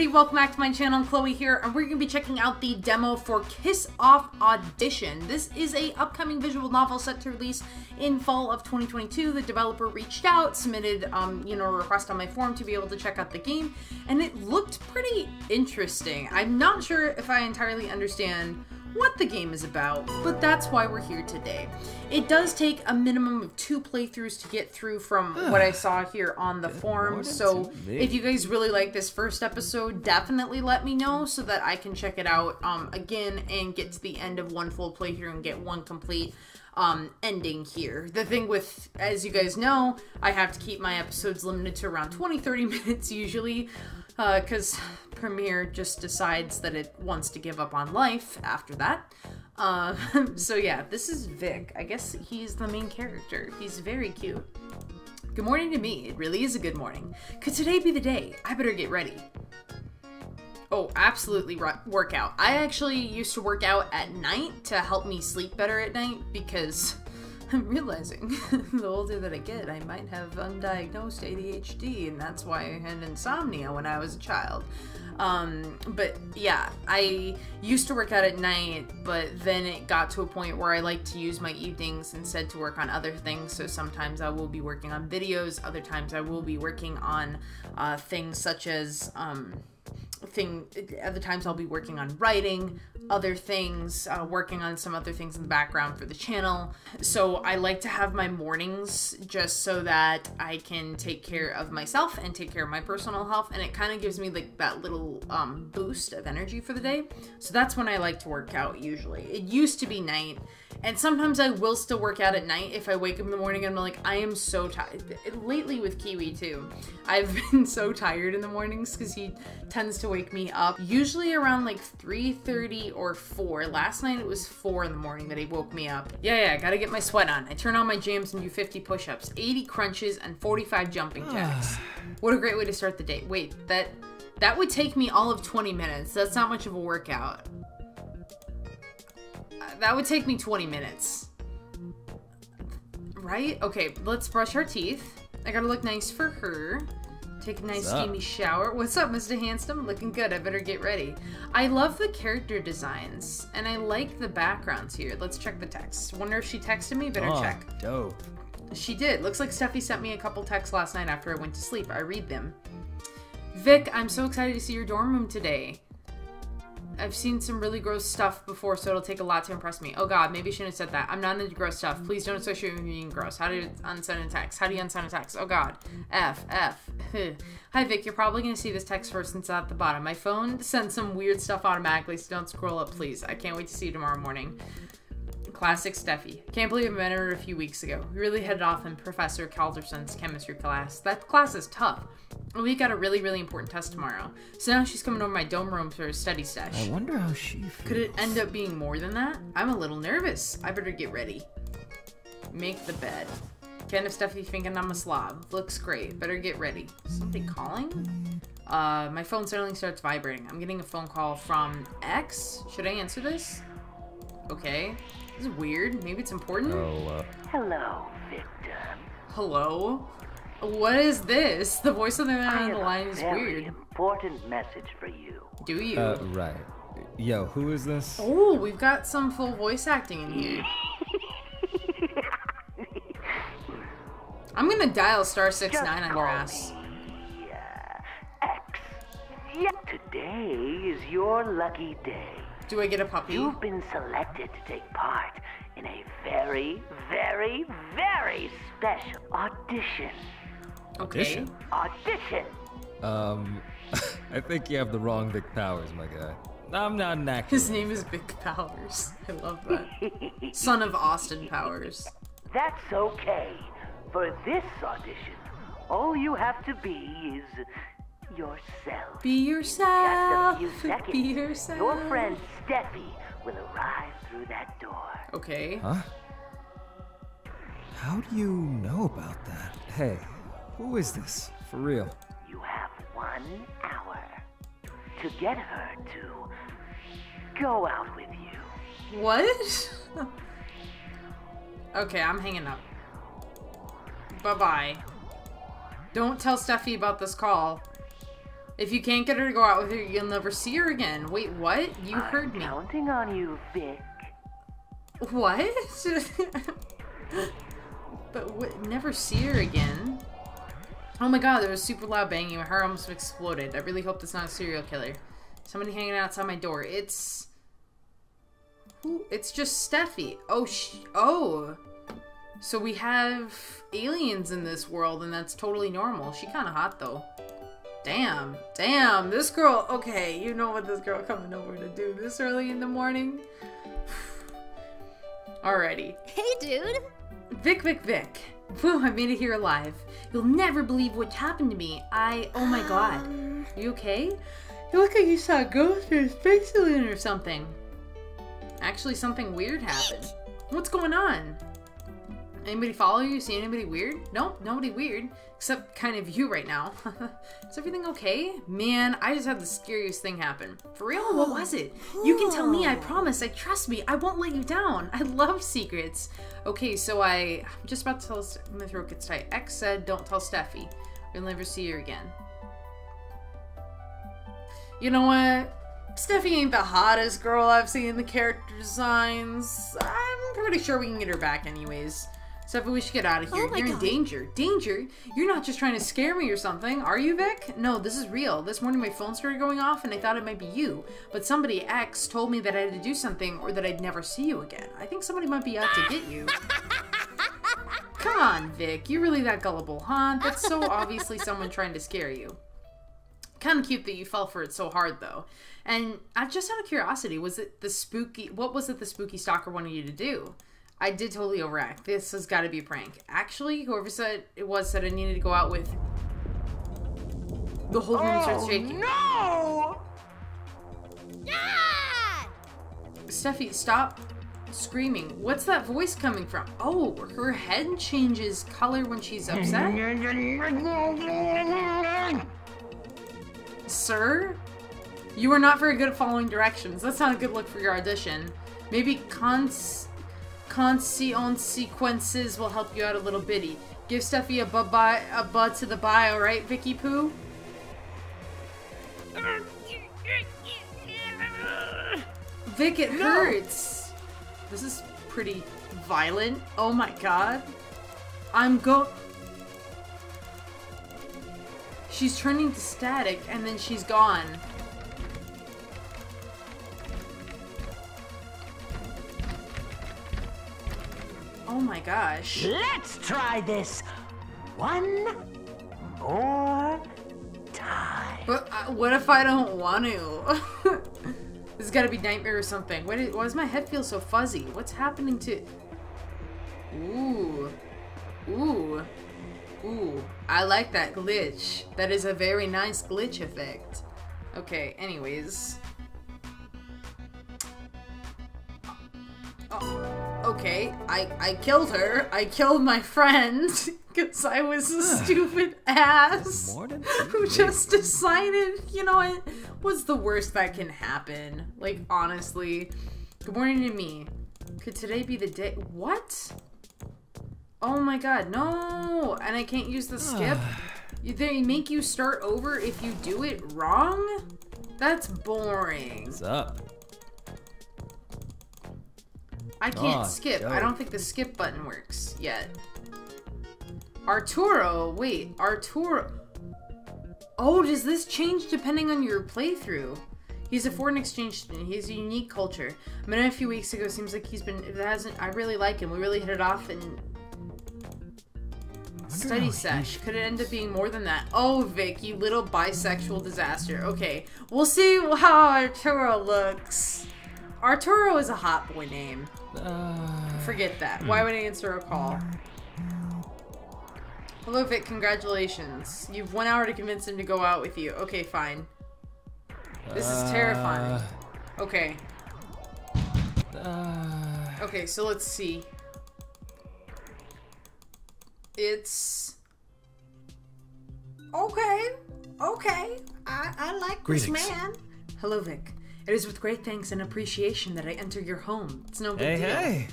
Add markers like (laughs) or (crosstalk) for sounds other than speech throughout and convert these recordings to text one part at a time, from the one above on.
everybody, welcome back to my channel, Chloe here, and we're going to be checking out the demo for Kiss Off Audition. This is a upcoming visual novel set to release in fall of 2022. The developer reached out, submitted, um, you know, a request on my form to be able to check out the game, and it looked pretty interesting. I'm not sure if I entirely understand what the game is about, but that's why we're here today. It does take a minimum of two playthroughs to get through from what I saw here on the forum, so if you guys really like this first episode, definitely let me know so that I can check it out um, again and get to the end of one full playthrough and get one complete um, ending here. The thing with, as you guys know, I have to keep my episodes limited to around 20-30 (laughs) minutes usually, because uh, Premiere just decides that it wants to give up on life after that. Uh, (laughs) so yeah, this is Vic. I guess he's the main character. He's very cute. Good morning to me. It really is a good morning. Could today be the day? I better get ready. Oh, absolutely work out. I actually used to work out at night to help me sleep better at night because (laughs) I'm realizing (laughs) the older that I get, I might have undiagnosed ADHD, and that's why I had insomnia when I was a child. Um, but yeah, I used to work out at night, but then it got to a point where I like to use my evenings instead to work on other things. So sometimes I will be working on videos, other times I will be working on uh, things such as. Um, thing other times I'll be working on writing other things uh, working on some other things in the background for the channel. So I like to have my mornings just so that I can take care of myself and take care of my personal health and it kind of gives me like that little um, boost of energy for the day. So that's when I like to work out usually. It used to be night and sometimes I will still work out at night if I wake up in the morning and I'm like, I am so tired. Lately with Kiwi too, I've (laughs) been so tired in the mornings because he tends to wake me up usually around like 3.30 or 4. Last night it was 4 in the morning that he woke me up. Yeah, yeah, I gotta get my sweat on. I turn on my jams and do 50 push-ups, 80 crunches, and 45 jumping jacks. what a great way to start the day. Wait, that that would take me all of 20 minutes. That's not much of a workout that would take me 20 minutes. Right? Okay, let's brush our teeth. I gotta look nice for her. Take a nice steamy shower. What's up, Mr. Handsome? Looking good. I better get ready. I love the character designs, and I like the backgrounds here. Let's check the text. Wonder if she texted me? Better oh, check. dope. She did. Looks like Steffi sent me a couple texts last night after I went to sleep. I read them. Vic, I'm so excited to see your dorm room today. I've seen some really gross stuff before, so it'll take a lot to impress me. Oh god, maybe I shouldn't have said that. I'm not into gross stuff. Please don't associate me with being gross. How do you unsend a text? How do you unsend a text? Oh god. F, F. Hi Vic, you're probably going to see this text first since it's at the bottom. My phone sends some weird stuff automatically, so don't scroll up, please. I can't wait to see you tomorrow morning. Classic Steffi. Can't believe I met her a few weeks ago. We really hit it off in Professor Calderson's chemistry class. That class is tough. We got a really, really important test tomorrow. So now she's coming over my dome room for a study stash. I wonder how she feels. Could it end up being more than that? I'm a little nervous. I better get ready. Make the bed. Kind of Steffi thinking I'm a slob. Looks great. Better get ready. Something calling? Uh, my phone suddenly starts vibrating. I'm getting a phone call from X. Should I answer this? Okay. This is weird. Maybe it's important. Oh, uh... Hello, Victor. Hello? What is this? The voice on the other end of the line is weird. important message for you. Do you? Uh, right. Yo, who is this? Oh, we've got some full voice acting in here. (laughs) I'm gonna dial star six Just nine on your ass. Me, uh, X. Yeah, today is your lucky day. Do I get a puppy? You've been selected to take part in a very, very, very special audition. Okay. Audition. Um, (laughs) I think you have the wrong Vic Powers, my guy. I'm not an actor. His name is Vic Powers. I love that. (laughs) Son of Austin Powers. That's okay. For this audition, all you have to be is yourself. Be yourself. Just a few seconds. Be yourself. Your friend Steffi will arrive through that door. Okay. Huh? How do you know about that? Hey, who is this? For real? You have one hour to get her to go out with you. What? okay, I'm hanging up. Bye-bye. Don't tell Steffi about this call. If you can't get her to go out with you, you'll never see her again. Wait, what? You I'm heard me. counting on you, Vic. What? (laughs) but what, never see her again. Oh my god, there was super loud banging. My heart almost exploded. I really hope that's not a serial killer. Somebody hanging outside my door. It's... Who? It's just Steffi. Oh, sh oh. So we have aliens in this world, and that's totally normal. She kind of hot, though. Damn. Damn. This girl... Okay, you know what this girl coming over to do this early in the morning? (sighs) Alrighty. Hey, dude. Vic, Vic, Vic. Whew, I made it here alive. You'll never believe what happened to me. I. Oh my god. Um, You okay? You look like you saw a ghost or a space alien or something. Actually, something weird happened. What's going on? Anybody follow you? See anybody weird? Nope, nobody weird. Except kind of you right now. (laughs) Is everything okay? Man, I just had the scariest thing happen. For real? What (gasps) was it? You can tell me, I promise. I trust me. I won't let you down. I love secrets. Okay, so I, I'm just about to tell, my throat gets tight. X said, don't tell Steffi. We'll never see her again. You know what? Steffi ain't the hottest girl I've seen in the character designs. I'm pretty sure we can get her back anyways. Steffi, we should get out of here. Oh You're in danger. Danger? You're not just trying to scare me or something, are you, Vic? No, this is real. This morning my phone started going off and I thought it might be you. But somebody X told me that I had to do something or that I'd never see you again. I think somebody might be out to get you. (laughs) Come on, Vic. You're really that gullible, huh? That's so obviously someone trying to scare you. Kind of cute that you fell for it so hard, though. And I just out of curiosity, was it the spooky? What was it the spooky stalker wanted you to do? I did totally overact. This has got to be a prank. Actually, whoever said it was said I needed to go out with. The whole room starts oh, shaking. no! Yeah! Steffi, stop screaming. What's that voice coming from? Oh, her head changes color when she's upset. Sir? You are not very good at following directions. That's not a good look for your audition. Maybe cons concierge sequences will help you out a little bitty. Give Steffi a bud by a bud to the bio, right, Vicky Pooh? Vic, it hurts. This is pretty violent. Oh my god. I'm go. She's turning to static and then she's gone. Oh my gosh. Let's try this one more time. But uh, what if I don't want to? (laughs) this has got to be nightmare or something. Why, did, why does my head feel so fuzzy? What's happening to? Ooh, ooh, ooh! I like that glitch. That is a very nice glitch effect. Okay. Anyways. Okay, I I killed her. I killed my friend (laughs) because I was a stupid ass who just decided, you know what, what's the worst that can happen? Like, honestly. Good morning to me. Could today be the day? What? Oh my god, no! And I can't use the (sighs) skip? They make you start over if you do it wrong? That's boring. What's up? I can't Aw, skip. I don't think the skip button works yet. Arturo, wait, Arturo. Oh, does this change depending on your playthrough? He's a foreign exchange student. He has a unique culture. I met him a few weeks ago. Seems like he's been. It hasn't. I really like him. We really hit it off and study sesh. Could it end up being more than that? Oh, Vic, you little bisexual disaster. Okay, we'll see how Arturo looks. Arturo is a hot boy name. Uh, Forget that. Why would I answer a call? Hello, Vic. Congratulations. You've one hour to convince him to go out with you. Okay, fine. This is terrifying. Okay. Uh, Okay, so let's see. It's. Okay. Okay. I, I like Greetings. this man. Hello, Vic. It is with great thanks and appreciation that I enter your home. It's no big hey, deal. hey.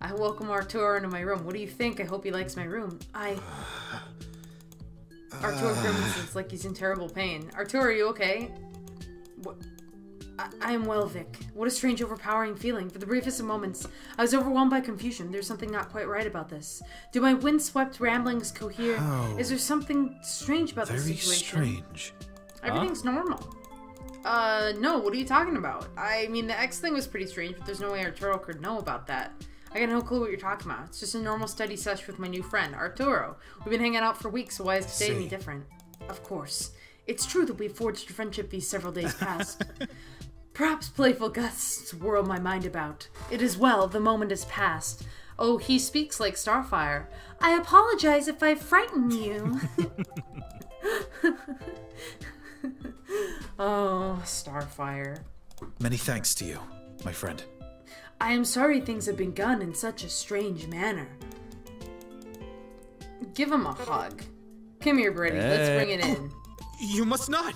I welcome Arturo into my room. What do you think? I hope he likes my room. I. Arturo grimaces (sighs) like he's in terrible pain. Arturo, are you okay? What? I, am well, Vic. What a strange, overpowering feeling. For the briefest of moments, I was overwhelmed by confusion. There's something not quite right about this. Do my windswept ramblings cohere? Is there something strange about this Very strange. Everything's normal. Uh, no, what are you talking about? I mean, the X thing was pretty strange, but there's no way Arturo could know about that. I got no clue what you're talking about. It's just a normal study sesh with my new friend, Arturo. We've been hanging out for weeks, so why is today any different? Of course. It's true that we've forged a friendship these several days past. (laughs) Perhaps playful gusts whirl my mind about. It is well, the moment is past. Oh, he speaks like Starfire. I apologize if I frighten you. (laughs) (laughs) oh, Starfire. Many thanks to you, my friend. I am sorry things have been done in such a strange manner. Give him a hug. Come here, Brady. Let's bring it in. Eh, you must not!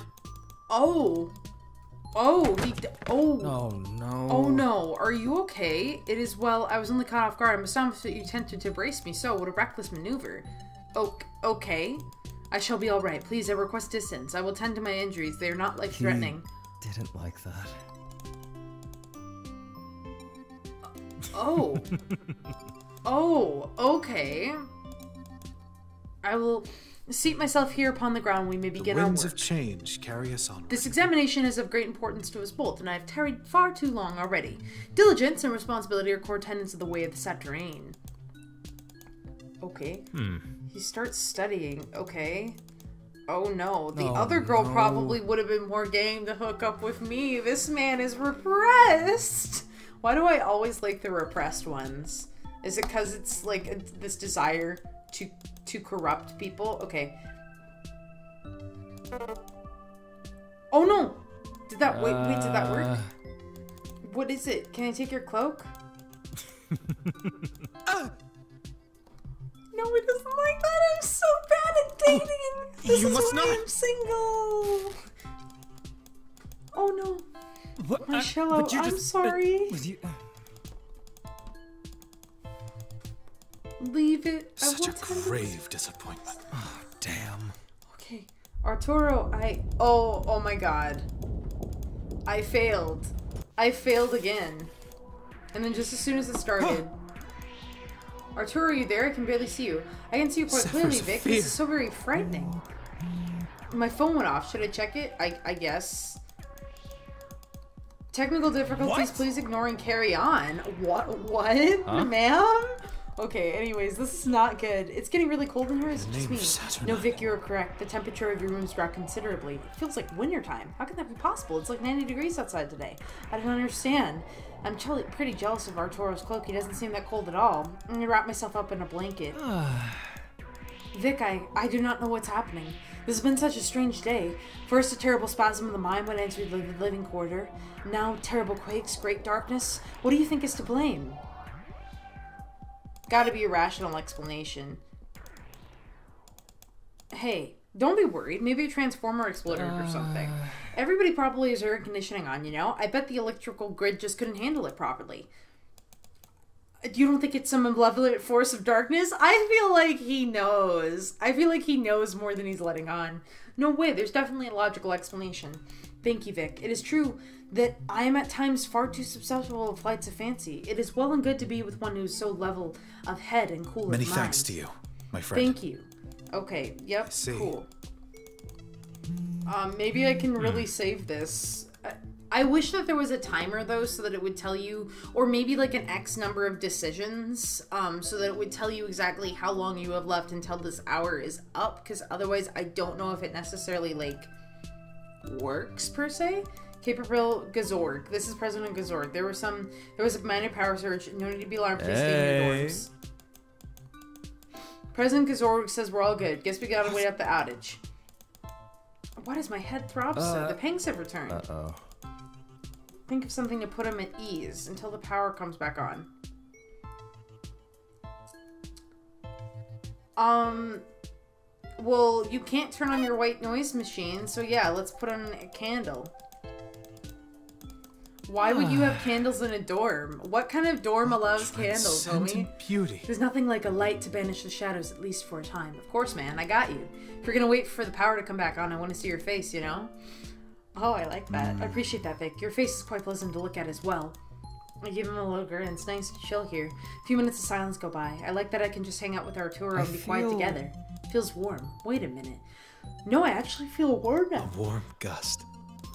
Oh. Oh, he. Oh. Oh no. Oh no, are you okay? It is well, I was only caught off guard. I'm astonished that you attempted to brace me so. What a reckless maneuver. O- okay. I shall be alright. Please, I request distance. I will tend to my injuries. They are not life threatening. Didn't like that. Uh, oh. (laughs) oh, okay. I will seat myself here upon the ground. We may begin our Winds work. of change carry us on. This examination is of great importance to us both, and I have tarried far too long already. Diligence and responsibility are core tenets of the way of the Saturane. Okay. Hmm. He starts studying. Okay. Oh no, the Oh, other girl no. probably would have been more game to hook up with me. This man is repressed. Why do I always like the repressed ones? Is it because it's like a, this desire to to corrupt people? Okay. Oh no! Did that wait? Wait, did that work? Uh, What is it? Can I take your cloak? (laughs) No, he doesn't like that. I'm so bad at oh, dating. this you is must why not. I'm single. Oh no, What? Uh, Marcello, but you I'm just- uh, sorry. but you- uh. Leave it. I Such a to- grave disappointment. Oh, Damn. Okay, Arturo, I. Oh, oh my god. I failed. I failed again. And then just as soon as it (gasps) started. Arturo, are you there? I can barely see you. I can see you quite Zephyrs clearly, Vic. fear. This is so very frightening. My phone went off. Should I check it? I, I guess. Technical difficulties, What? please ignore and carry on. What? What? Huh? Ma'am? Okay, anyways, this is not good. It's getting really cold in here. Is it just me? No, Vic, you're correct. The temperature of your room's dropped considerably. It feels like wintertime. How can that be possible? It's like 90 degrees outside today. I don't understand. I'm chilly, pretty jealous of Arturo's cloak. He doesn't seem that cold at all. I'm gonna wrap myself up in a blanket. (sighs) Vic, I, I do not know what's happening. This has been such a strange day. First, a terrible spasm of the mind when I entered the living quarter. Now, terrible quakes, great darkness. What do you think is to blame? Gotta be a rational explanation. Hey, don't be worried. Maybe a transformer exploded or uh. something. Everybody probably has air conditioning on, you know? I bet the electrical grid just couldn't handle it properly. Uh, you don't think it's some malevolent force of darkness? I feel like he knows. I feel like he knows more than he's letting on. No way, there's definitely a logical explanation. Thank you, Vic. It is true that I am at times far too susceptible of flights of fancy. It is well and good to be with one who is so level of head and cool Many of mind. thanks to you, my friend. Thank you. Okay, yep, cool. Um, maybe I can really save this. I, I wish that there was a timer though, so that it would tell you, or maybe like an X number of decisions, um, so that it would tell you exactly how long you have left until this hour is up. Because otherwise, I don't know if it necessarily like works per se. Caperville Gazorg. This is President Gazorg. There was some. There was a minor power surge. No need to be alarmed. Please stay in your Hey. dorms. President Gazorg says we're all good. Guess we gotta wait out the outage. Why does my head throb so? Uh, The pangs have returned. Uh oh. Think of something to put him at ease until the power comes back on. Um. Well, you can't turn on your white noise machine, so yeah, let's put on a candle. Why would you have (sighs) candles in a dorm? What kind of dorm allows candles, homie? Beauty. There's nothing like a light to banish the shadows, at least for a time. Of course, man, I got you. If you're gonna wait for the power to come back on, I want to see your face, you know? Oh, I like that. I hmm. appreciate that, Vic. Your face is quite pleasant to look at as well. I give him a little grin. It's nice to chill here. A few minutes of silence go by. I like that I can just hang out with Arturo and be quiet feel- together. feels warm. Wait a minute. No, I actually feel warm now. A warm gust.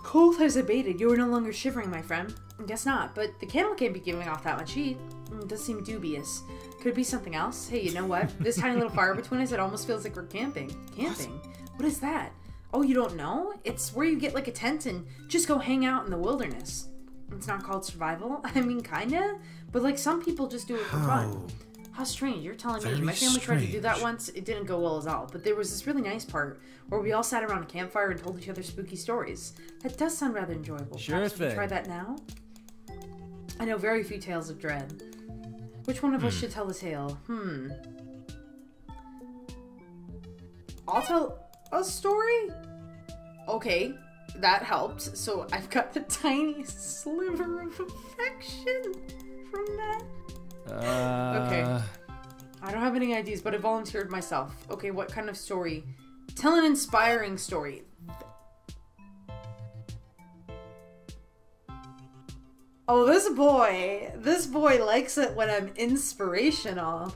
Cold has abated. You are no longer shivering, my friend. Guess not, but the candle can't be giving off that much heat. Mm, It does seem dubious. Could it be something else? Hey, you know what? This tiny little fire between us, it almost feels like we're camping. Camping? what is that? Oh, you don't know? It's where you get like a tent and just go hang out in the wilderness. It's not called survival. (laughs) I mean, kinda. But like some people just do it for fun. How strange. You're telling me. My family tried to do that once. It didn't go well at all. But there was this really nice part where we all sat around a campfire and told each other spooky stories. That does sound rather enjoyable. Sure Perhaps we thing. try that now? I know very few tales of dread. Which one of us should tell a tale? Hmm. I'll tell a story? Okay, that helped. So I've got the tiniest sliver of affection from that. Uh, I don't have any ideas, but I volunteered myself. Okay, what kind of story? Tell an inspiring story. Oh, this boy. This boy likes it when I'm inspirational.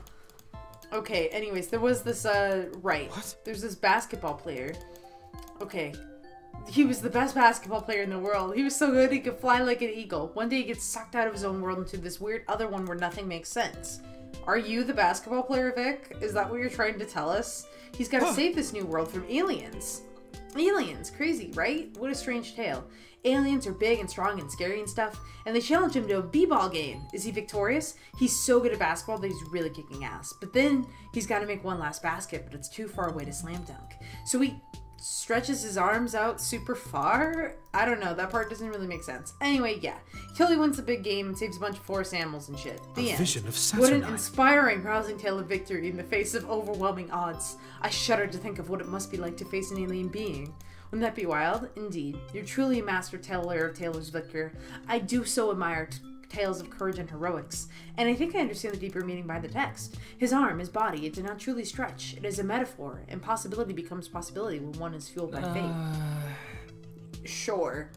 Okay, anyways, there was this, uh, right. What? There's this basketball player. Okay. He was the best basketball player in the world. He was so good he could fly like an eagle. One day he gets sucked out of his own world into this weird other one where nothing makes sense. Are you the basketball player, Vic? Is that what you're trying to tell us? He's got to save this new world from aliens. Aliens, crazy, right? What a strange tale. Aliens are big and strong and scary and stuff, and they challenge him to a b-ball game. Is he victorious? He's so good at basketball that he's really kicking ass. But then he's got to make one last basket, but it's too far away to slam dunk. So he stretches his arms out super far. I don't know. That part doesn't really make sense. Anyway, yeah. Kelly wins the big game and saves a bunch of forest animals and shit. The A end. vision of What an inspiring, rousing tale of victory in the face of overwhelming odds. I shudder to think of what it must be like to face an alien being. Wouldn't that be wild? Indeed. You're truly a master teller of tales, Victor. I do so admire tales of courage and heroics, and I think I understand the deeper meaning behind the text. His arm, his body, it did not truly stretch. It is a metaphor, and possibility becomes possibility when one is fueled by faith. Sure.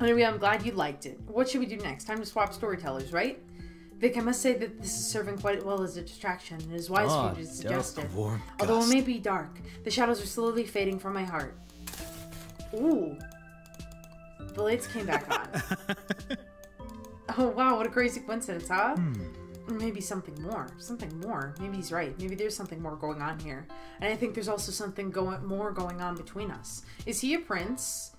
Anyway, I'm glad you liked it. What should we do next? Time to swap storytellers, right? Vic, I must say that this is serving quite well as a distraction. It is wise Ah, for you to suggest it. Although it may be dark, the shadows are slowly fading from my heart. Ooh. The lights came back on. (laughs) oh wow, what a crazy coincidence, huh? Maybe something more. Something more. Maybe he's right. Maybe there's something more going on here. And I think there's also something going more going on between us. Is he a prince?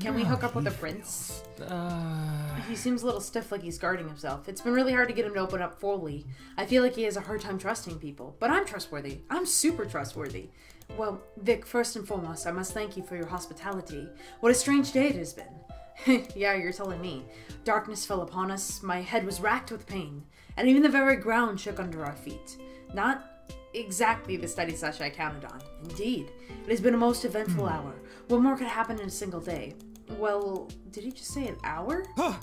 Can we hook up with a prince? uh, He seems a little stiff like he's guarding himself. It's been really hard to get him to open up fully. I feel like he has a hard time trusting people. But I'm trustworthy. I'm super trustworthy. Well, Vic, first and foremost, I must thank you for your hospitality. What a strange day it has been. (laughs) yeah, you're telling me. Darkness fell upon us, my head was racked with pain, and even the very ground shook under our feet. Not exactly the steady such I counted on. Indeed, it has been a most eventful hour. What more could happen in a single day? Well, did he just say an hour? (gasps) Huh.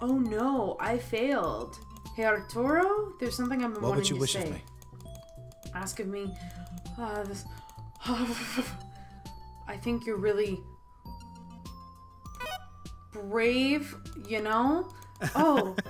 Oh no, I failed. Hey Arturo, there's something I've been What wanting would you to wish say. of me? Ask of me. Uh, this. (sighs) I think you're really brave. You know. Oh. (laughs)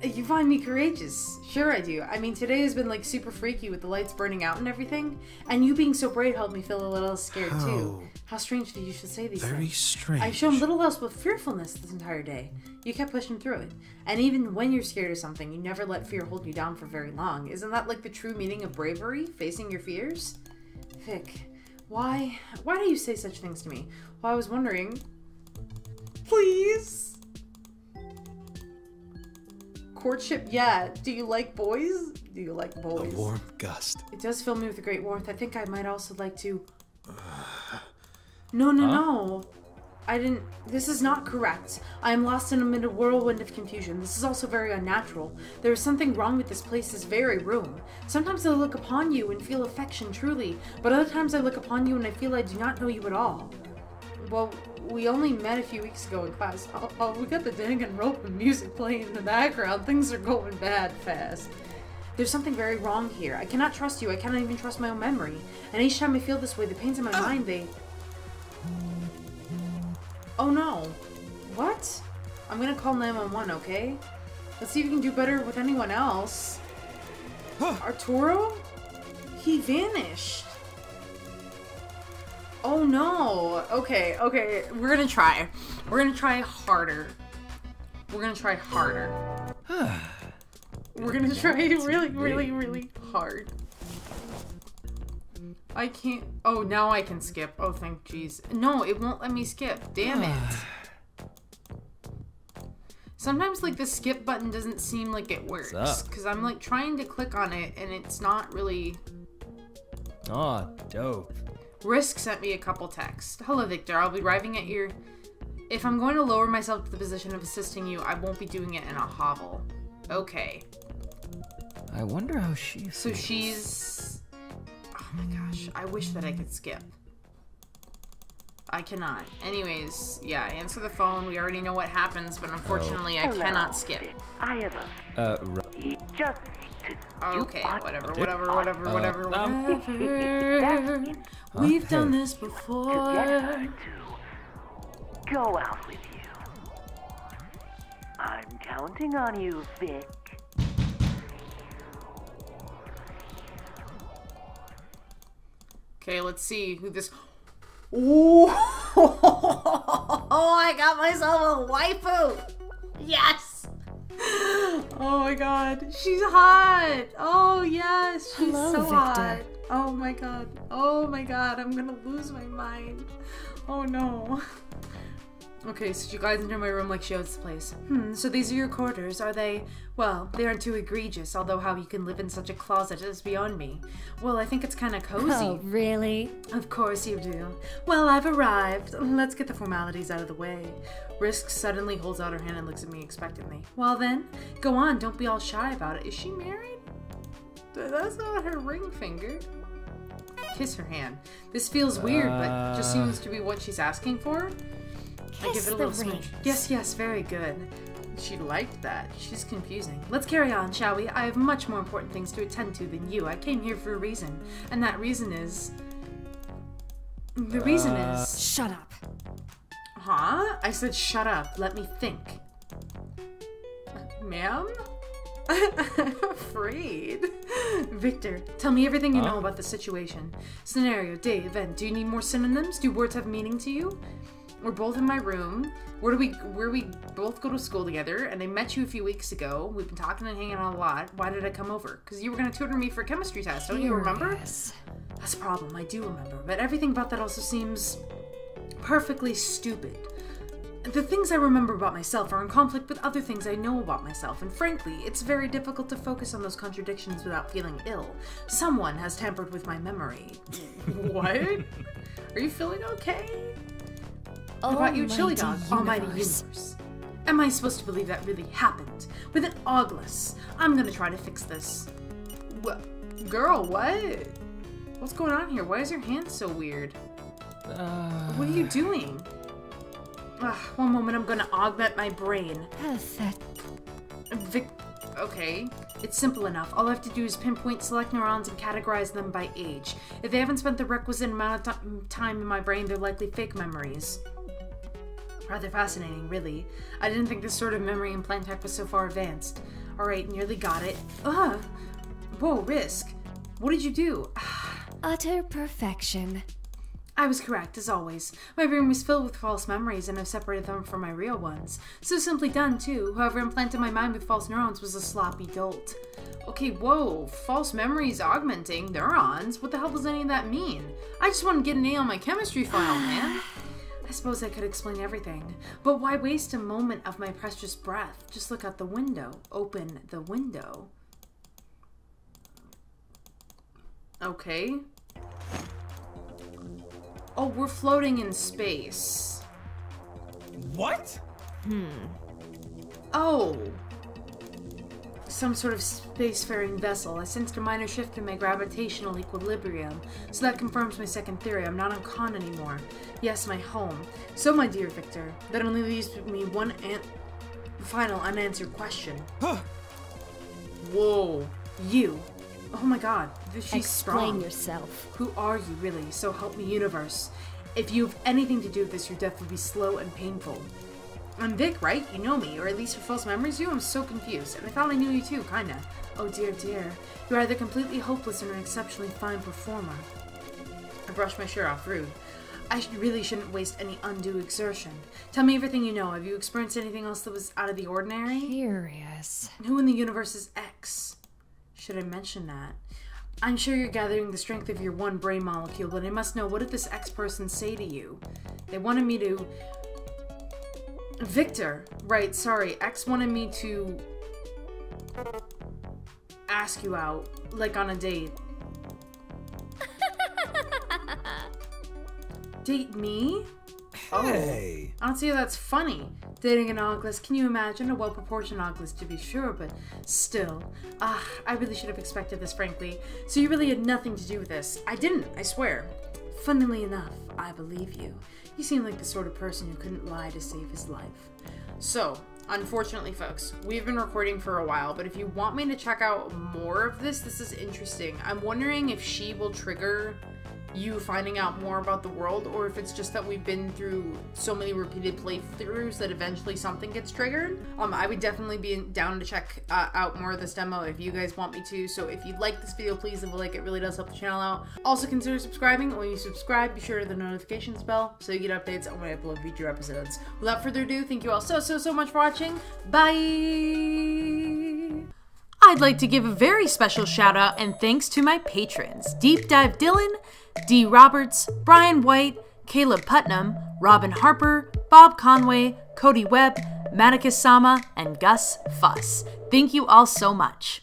You find me courageous. Sure, I do. I mean, today has been like super freaky with the lights burning out and everything. And you being so brave helped me feel a little scared too. How How strange that you should say these Very things. strange. I've shown little else but fearfulness this entire day. You kept pushing through it. And even when you're scared of something, you never let fear hold you down for very long. Isn't that like the true meaning of bravery? Facing your fears? Vic, why why do you say such things to me? Well, I was wondering. Please? Courtship, yeah. Do you like boys? Do you like boys? A boys? warm gust. It does fill me with a great warmth. I think I might also like to. No, no, no. I didn't. This is not correct. I am lost in amid a whirlwind of confusion. This is also very unnatural. There is something wrong with this place, this very room. Sometimes I look upon you and feel affection truly, but other times I look upon you and I feel I do not know you at all. Well, we only met a few weeks ago in class. Oh, oh we got the Danganronpa music playing in the background. Things are going bad fast. There's something very wrong here. I cannot trust you. I cannot even trust my own memory. And each time I feel this way, the pains in my ah. mind, they... Oh no. What? I'm gonna call 911, okay? Let's see if you can do better with anyone else. Arturo? He vanished. Oh no. Okay, okay. We're gonna try. We're gonna try harder. We're gonna try harder. We're gonna try (sighs) really, really, really hard. I can't. Oh, now I can skip. Oh, thank jeez. No, it won't let me skip. Damn it. (sighs) Sometimes, like, the skip button doesn't seem like it works. Because I'm, like, trying to click on it, and it's not really... Oh, dope. Risk sent me a couple texts. Hello, Victor. I'll be arriving at your... If I'm going to lower myself to the position of assisting you, I won't be doing it in a hovel. Okay. I wonder how she. So she's... Oh my gosh. I wish that I could skip. I cannot. Anyways, yeah, answer the phone. We already know what happens, but unfortunately I Hello. cannot skip. I have a Uh, r- he just you Okay, whatever, whatever, whatever, whatever, whatever. We've done this before. go out with you. I'm counting on you, Vic. Okay, let's see who this. Ooh! Oh, (laughs) I got myself a waifu. Yes. (gasps) Oh my god, she's hot. Oh yes, she's Hello, so Victor. hot. Oh my god. Oh my god, I'm gonna lose my mind. Oh no. (laughs) Okay, so you guys enter my room like she owns the place. Hmm, so these are your quarters, are they? Well, they aren't too egregious, although how you can live in such a closet is beyond me. Well, I think it's kind of cozy. Oh, really? Of course you do. Well, I've arrived. Let's get the formalities out of the way. Risk suddenly holds out her hand and looks at me expectantly. Well then, go on, don't be all shy about it. Is she married? That's not her ring finger. Kiss her hand. This feels weird, but just Uh. seems to be what she's asking for. I give it a little smooch. rings. Yes, yes, very good. She liked that. She's confusing. Let's carry on, shall we? I have much more important things to attend to than you. I came here for a reason, and that reason is. The reason Uh. is. Shut up. Huh? I said shut up. Let me think. Ma'am? (laughs) I'm afraid. Victor, tell me everything you know about the situation. Scenario, day, event. Do you need more synonyms? Do words have meaning to you? We're both in my room. Where do we where we both go to school together and I met you a few weeks ago. We've been talking and hanging out a lot. Why did I come over? Because you were gonna tutor me for a chemistry test, don't you remember? Curious. That's a problem, I do remember. But everything about that also seems perfectly stupid. The things I remember about myself are in conflict with other things I know about myself, and frankly, it's very difficult to focus on those contradictions without feeling ill. Someone has tampered with my memory. (laughs) what? Are you feeling okay? What about you, Chili Dog? Almighty universe. universe. Am I supposed to believe that really happened? With an Augless. I'm gonna try to fix this. What? Girl, what? What's going on here? Why is your hand so weird? Uh, What are you doing? Ugh, one moment, I'm gonna augment my brain. Pathetic. Vic. Okay, it's simple enough. All I have to do is pinpoint select neurons and categorize them by age. If they haven't spent the requisite amount of time in my brain, they're likely fake memories. Rather fascinating, really. I didn't think this sort of memory implant tech was so far advanced. Alright, nearly got it. Ugh! Whoa, Risk. What did you do? (sighs) Utter perfection. I was correct, as always. My brain was filled with false memories, and I've separated them from my real ones. So simply done, too. Whoever implanted my mind with false neurons was a sloppy dolt. Okay, whoa, false memories augmenting neurons? What the hell does any of that mean? I just want to get an A on my chemistry file, man. (sighs) (sighs) I suppose I could explain everything, but why waste a moment of my precious breath? Just look out the window. Open the window. Okay. Oh, we're floating in space. what? Hmm. Oh. Some sort of spacefaring vessel. I sensed a minor shift in my gravitational equilibrium, so that confirms my second theory. I'm not on Khan anymore. Yes, my home. So, my dear Victor, that only leaves me one an- final unanswered question. Huh. Whoa. You. Oh my god. She's Explain strong. yourself. Who are you, really? So help me, universe. If you have anything to do with this, your death will be slow and painful. I'm Vic, right? You know me, or at least your false memories you? I'm so confused. And I thought I knew you too, kinda. Oh dear, dear. You're either completely hopeless or an exceptionally fine performer. I brushed my shirt off, rude. I sh- really shouldn't waste any undue exertion. Tell me everything you know. Have you experienced anything else that was out of the ordinary? Curious. Who in the universe is X? Should I mention that? I'm sure you're gathering the strength of your one brain molecule, but I must know what did this X person say to you? They wanted me to. Victor! Right, sorry. X wanted me to. ask you out. Like on a date. (laughs) Date me? Hey. I don't see how that's funny. Dating an Oculus, can you imagine? A well proportioned Oculus to be sure, but still. Ah, I really should have expected this, frankly. So you really had nothing to do with this. I didn't, I swear. Funnily enough, I believe you. You seemed like the sort of person who couldn't lie to save his life. So, unfortunately, folks, we've been recording for a while, but if you want me to check out more of this, this is interesting. I'm wondering if she will trigger you finding out more about the world, or if it's just that we've been through so many repeated playthroughs that eventually something gets triggered. Um, I would definitely be down to check uh, out more of this demo if you guys want me to. So if you like this video, please leave a like. It really does help the channel out. Also consider subscribing. When you subscribe, be sure to the notifications bell so you get updates on when I upload future episodes. Without further ado, thank you all so so so much for watching. Bye. I'd like to give a very special shout out and thanks to my patrons Deep Dive Dylan, D. Roberts, Brian White, Caleb Putnam, Robin Harper, Bob Conway, Cody Webb, Maticus Sama, and Gus Fuss. Thank you all so much.